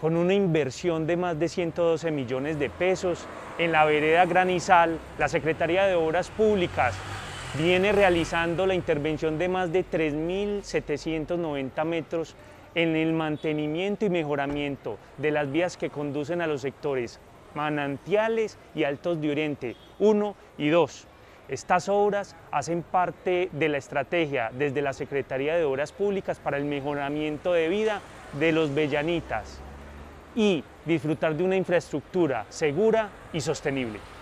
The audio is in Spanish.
con una inversión de más de 112 millones de pesos. En la vereda Granizal, la Secretaría de Obras Públicas viene realizando la intervención de más de 3.790 metros en el mantenimiento y mejoramiento de las vías que conducen a los sectores manantiales y altos de Oriente 1 y 2. Estas obras hacen parte de la estrategia desde la Secretaría de Obras Públicas para el mejoramiento de vida de los bellanitas y disfrutar de una infraestructura segura y sostenible.